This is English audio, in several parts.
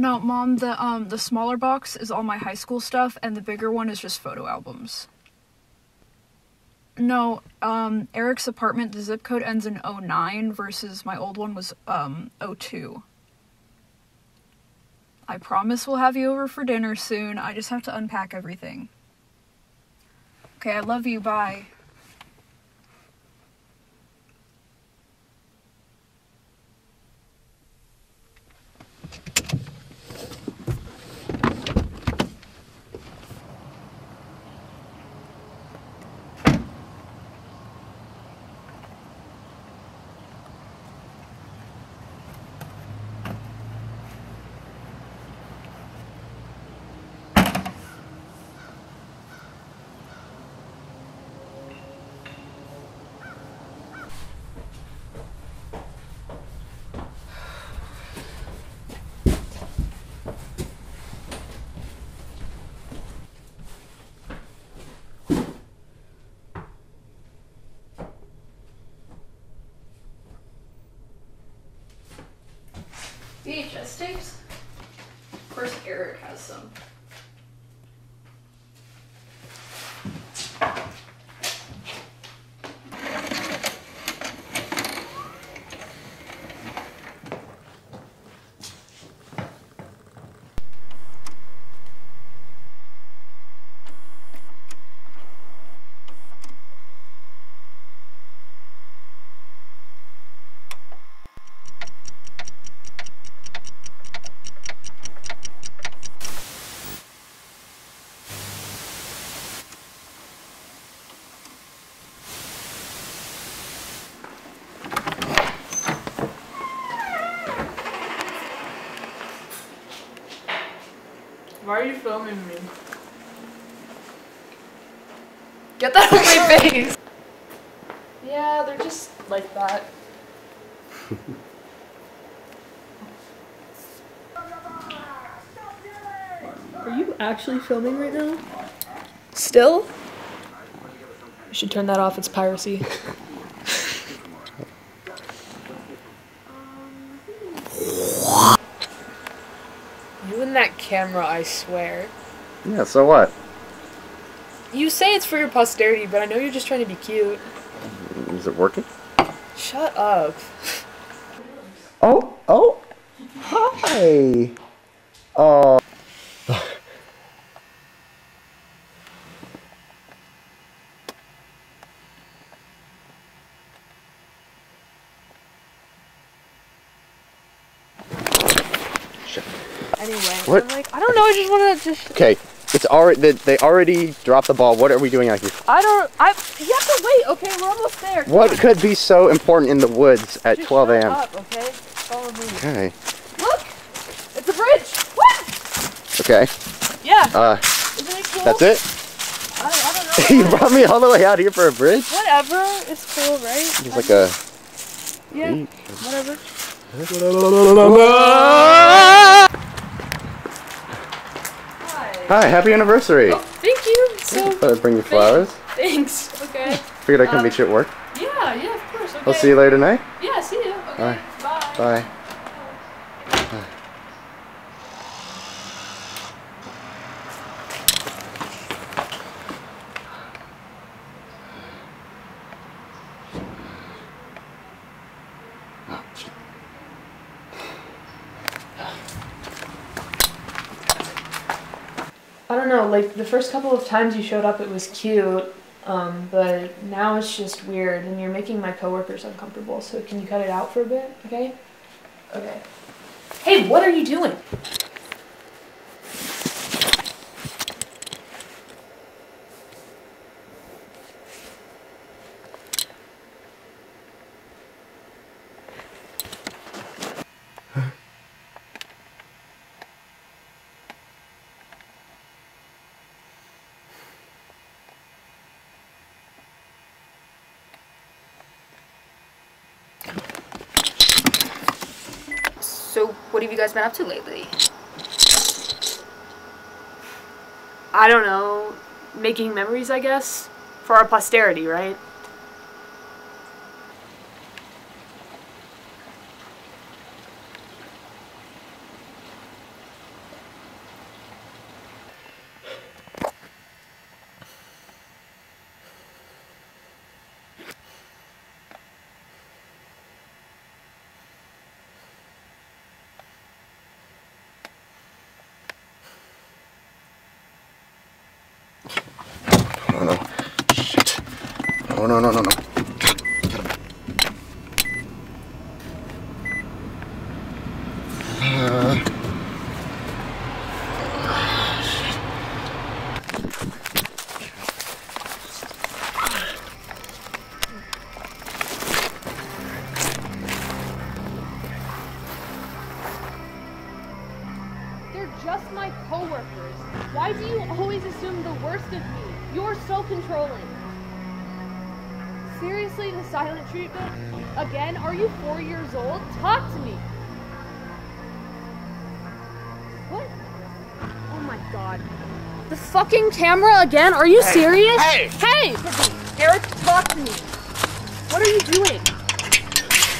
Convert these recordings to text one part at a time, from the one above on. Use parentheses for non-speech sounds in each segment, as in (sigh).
No, mom, the um the smaller box is all my high school stuff and the bigger one is just photo albums. No, um Eric's apartment the zip code ends in 09 versus my old one was um 02. I promise we'll have you over for dinner soon. I just have to unpack everything. Okay, I love you. Bye. VHS tapes? Of course, Eric has some. Why are you filming me? Get that off my (laughs) face! Yeah, they're just like that. Are you actually filming right now? Still? You should turn that off, it's piracy. (laughs) you and that camera, I swear. Yeah, so what? You say it's for your posterity, but I know you're just trying to be cute. Is it working? Shut up. Oh, oh, hi. Oh. Anyway, What? I'm like, I don't know, I just wanna just. Okay, it's already they, they already dropped the ball. What are we doing out here? I don't. I. You have to wait, okay? We're almost there. Come What on. could be so important in the woods at Just 12 a.m.? Okay? Follow me. Okay, Look! It's a bridge! What? okay. Yeah. Uh, Isn't it cool? that's it. I, I don't (laughs) know. you brought me all the way out here for a bridge. Whatever. It's cool, right? It's like a. Yeah. Whatever. (laughs) Hi. Happy anniversary. Oh, thank you. So. I'd bring you flowers. Thanks. Okay. Figured I could Um, meet you at work. Yeah. Yeah. Of course. Okay. I'll see you later tonight. Yeah. See you. Okay. Bye. Bye. Bye. I don't know, like the first couple of times you showed up, it was cute, um, but now it's just weird, and you're making my coworkers uncomfortable. So can you cut it out for a bit, okay? Okay. Hey, what are you doing? So, what have you guys been up to lately? I don't know, making memories, I guess, for our posterity, right? No, no, no, no, no. They're just my coworkers. Why do you always assume the worst of me? You're so controlling. Seriously, the silent treatment? Again? Are you four years old? Talk to me. What? Oh my god. The fucking camera again? Are you serious? hey! Hey! Eric, talk to me. What are you doing?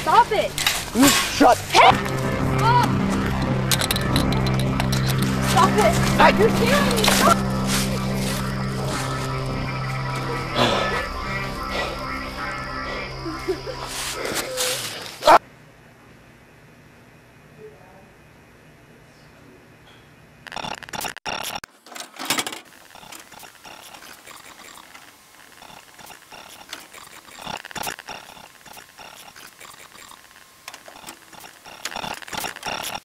Stop it! You shut up! Stop it! You're scaring me! Stop!